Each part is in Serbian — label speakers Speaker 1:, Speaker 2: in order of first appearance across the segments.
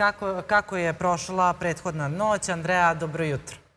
Speaker 1: kako, kako je prošla prethodna noć. Andreja, dobro jutro.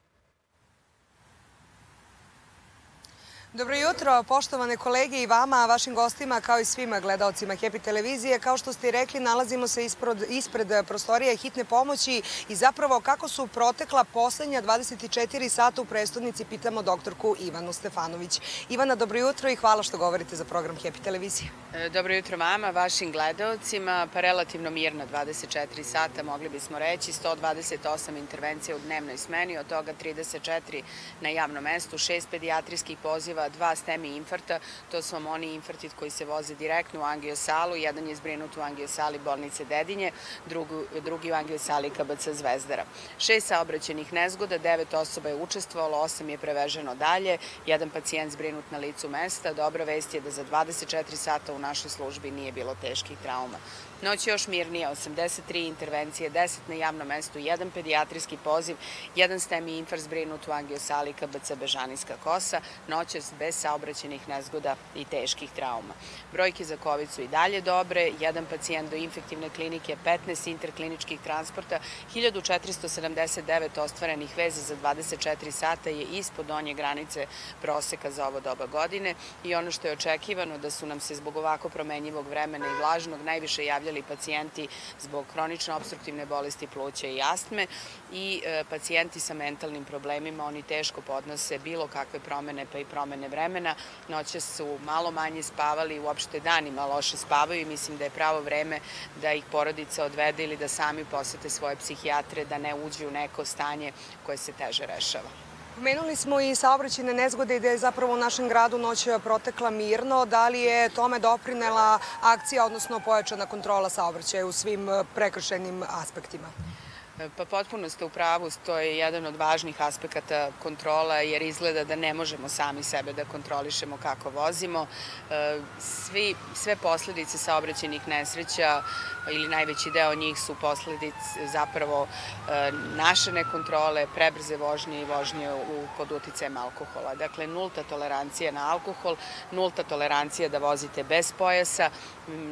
Speaker 2: Dobro jutro, poštovane kolege i vama, vašim gostima, kao i svima gledalcima Happy televizije. Kao što ste rekli, nalazimo se ispred, ispred prostorije hitne pomoći i zapravo kako su protekla poslednja 24 sata u prestodnici, pitamo doktorku Ivanu Stefanović. Ivana, dobro jutro i hvala što govorite za program Happy televizije.
Speaker 3: E, dobro jutro vama, vašim gledalcima. Pa relativno mirno 24 sata, mogli bismo reći. 128 intervencija u dnevnoj smeni, od toga 34 na javnom mestu, 6 pedijatrijskih poziva dva stemi infarta. To su vam oni infarti koji se voze direktno u angiosalu. Jedan je zbrinut u angiosali bolnice Dedinje, drugi, u angiosali KBC Zvezdara. Šest saobraćenih nezgoda, devet osoba je učestvovalo, osam je preveženo dalje, jedan pacijent zbrinut na licu mesta. Dobra vest je da za 24 sata u našoj službi nije bilo teških trauma. Noć još mirnija, 83 intervencije, 10 na javnom mestu, jedan pedijatrijski poziv, jedan stemi infar zbrinut u angiosali KBC Bežanijska kosa, noćas bez saobraćenih nezgoda i teških trauma. Brojke za COVID su i dalje dobre, jedan pacijent do infektivne klinike, 15 interkliničkih transporta, 1479 ostvarenih veza za 24 sata je ispod donje granice proseka za ovo doba godine. I ono što je očekivano da su nam se zbog ovako promenjivog vremena i vlažnog najviše javljali pacijenti zbog kronično obstruktivne bolesti pluća i astme. I e, pacijenti sa mentalnim problemima, oni teško podnose bilo kakve promene pa i promene vremena. Noće su malo manje spavali, uopšte danima loše spavaju i mislim da je pravo vreme da ih porodica odvede ili da sami posete svoje psihijatre, da ne uđu u neko stanje koje se teže rešava.
Speaker 2: Pomenuli smo i saobraćene nezgode i da je zapravo u našem gradu noć protekla mirno. Da li je tome doprinela akcija, odnosno pojačana kontrola saobraćaja u svim prekršenim aspektima?
Speaker 3: Pa potpuno ste u pravu, to je jedan od važnih aspekata kontrola, jer izgleda da ne možemo sami sebe da kontrolišemo kako vozimo. E, svi, sve posledice saobraćenih nesreća ili najveći deo njih su posledice zapravo e, naše nekontrole, prebrze vožnje i vožnje u, pod uticajem alkohola. Dakle, nulta tolerancija na alkohol, nulta tolerancija da vozite bez pojasa.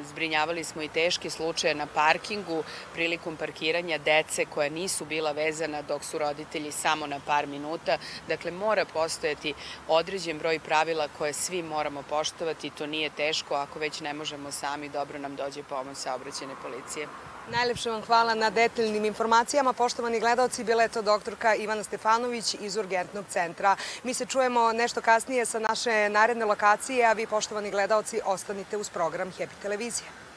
Speaker 3: Zbrinjavali smo i teške slučaje na parkingu prilikom parkiranja dece koja nisu bila vezana dok su roditelji samo na par minuta. Dakle, mora postojati određen broj pravila koje svi moramo poštovati. To nije teško ako već ne možemo sami, dobro nam dođe pomoć saobraćene policije.
Speaker 2: Najlepše vam hvala na detaljnim informacijama. Poštovani gledalci, bila je to doktorka Ivana Stefanović iz Urgentnog centra. Mi se čujemo nešto kasnije sa naše naredne lokacije, a vi, poštovani gledalci, ostanite uz program Happy televizije.